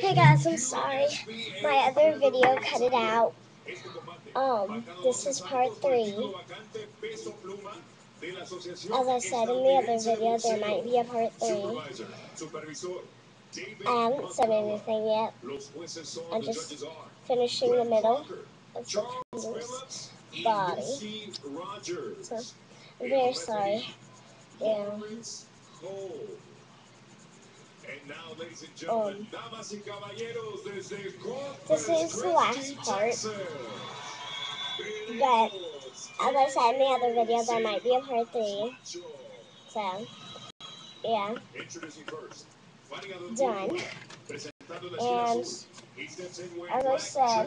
Hey guys, I'm sorry. My other video cut it out. Um, this is part three. As I said in the other video, there might be a part three. I haven't said anything yet. I'm just finishing the middle of September's body. So, I'm very sorry. Yeah. Um, this is the last part. But as I said in the other video, there might be a part three. So, yeah. Done. And as I said,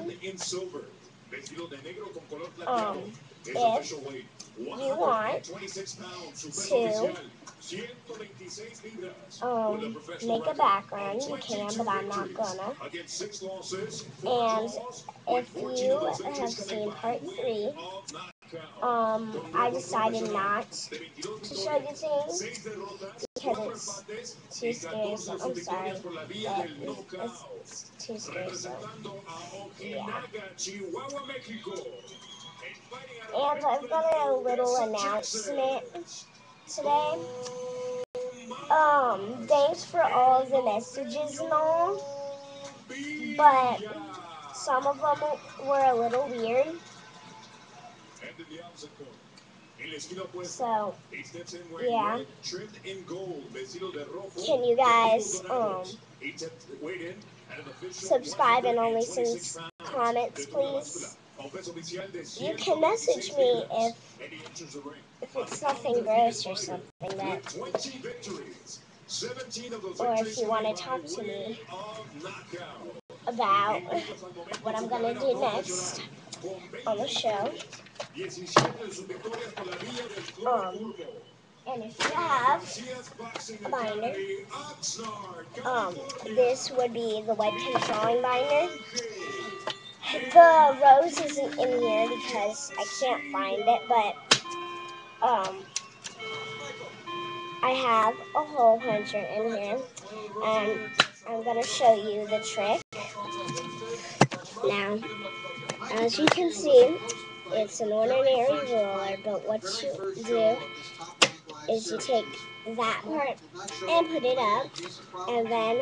um, if you want to um, make a background, you can, but I'm not gonna. And if you have seen part three, um, I decided not to show you things because it's too scary. So I'm sorry, it's too scary. So yeah. And I've got a little announcement today. Um, thanks for all the messages and all, but some of them were a little weird. So, yeah. Can you guys, um, subscribe and only send comments, please? You can message me if if it's nothing gross or something that, or if you want to talk to me about what I'm gonna do next on the show. Um, and if you have a binder, um, this would be the Webkinz drawing binder. The rose isn't in here because I can't find it, but um, I have a hole puncher in here, and I'm going to show you the trick. Now, as you can see, it's an ordinary ruler, but what you do is you take that part and put it up, and then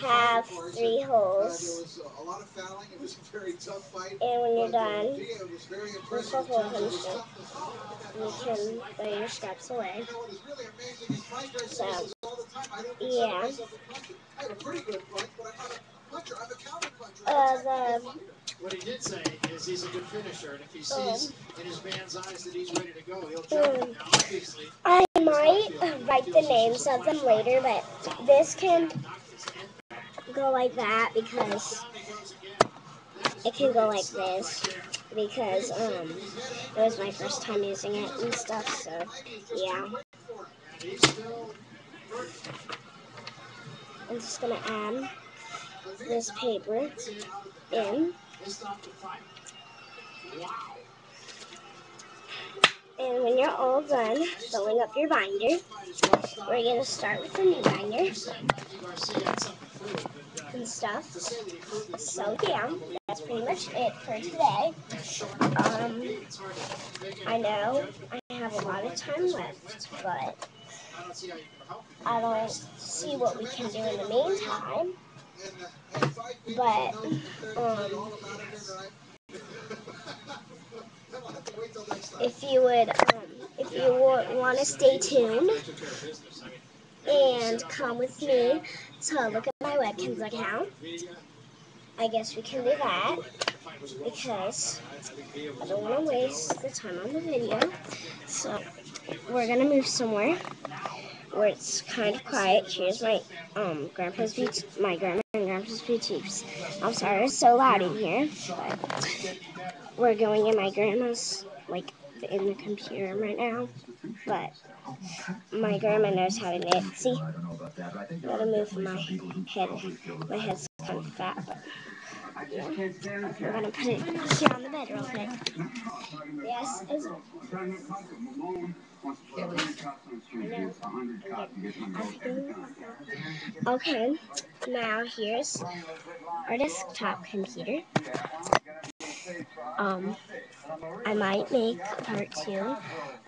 have three holes. And when you're done with the hole puncher, you can throw your scraps away. So, yeah. Uh, the, what he did say is he's a good finisher, and if he sees um, in his man's eyes that he's ready to go, he'll jump. um, Now, obviously, I might write the names of them later, but this can go like that because it can go like this because um it was my first time using it and stuff so yeah. I'm just gonna add this paper in. And when you're all done filling up your binder we're gonna start with the new binder and stuff so yeah that's pretty much it for today um I know I have a lot of time left but I don't see what we can do in the meantime. But, um, if you would, um, if you want to stay tuned and come with me to look at Webkinz account, I guess we can do that because I don't want to waste the time on the video. So, we're to move somewhere where it's kind of quiet. Here's my um grandpa's beauty, my grandma and grandpa's boutiques. I'm sorry it's so loud in here, but we're going in my grandma's like in the computer room right now, but my grandma knows how to knit. See, I gotta move my head. My head's kind of fat, but yeah. I'm gonna put it here on the bed real quick. Yes, it's Okay, now here's our desktop computer. Um, I might make part two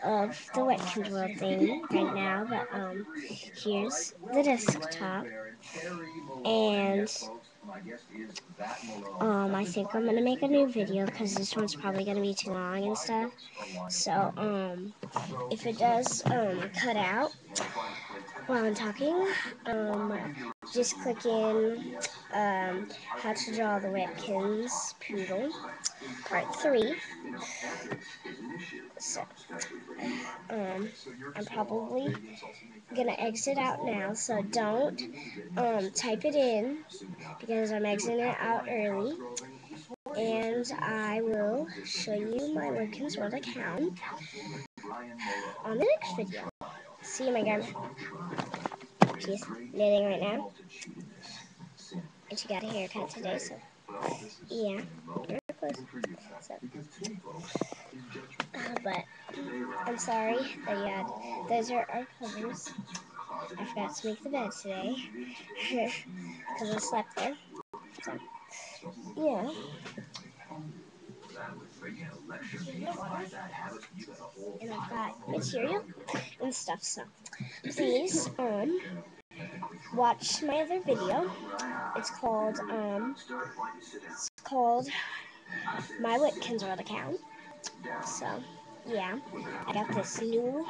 of the Webkinz World thing right now, but um, here's the desktop, and um, I think I'm gonna make a new video because this one's probably gonna be too long and stuff. So um, if it does um cut out while I'm talking, um, just click in um how to draw the Webkinz poodle part three. So, um, I'm probably gonna exit out now, so don't um, type it in because I'm exiting it out early. And I will show you my Webkinz World account on the next video. See you, my grandma. She's knitting right now. And she got a haircut today, so yeah, very close. So, uh, but I'm sorry that you had. Those are our covers. I forgot to make the bed today because I slept there. So, yeah. And I've got material and stuff. So please um watch my other video. It's called um it's called my Webkinz World account. So yeah, I got this new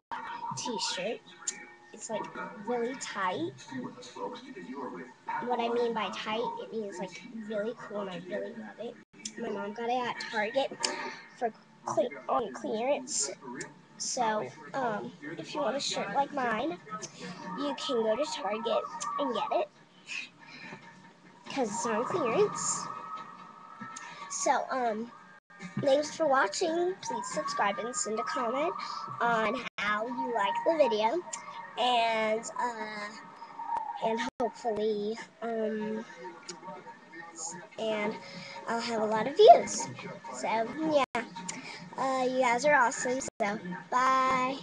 T-shirt. It's like really tight. What I mean by tight, it means like really cool, and I really love it. My mom got it at Target for cle on clearance. So, um, if you want a shirt like mine, you can go to Target and get it because it's on clearance. So, um, thanks for watching. Please subscribe and send a comment on how you like the video, and uh, and hopefully, um, and I'll have a lot of views. So, yeah. Uh, you guys are awesome. So, bye.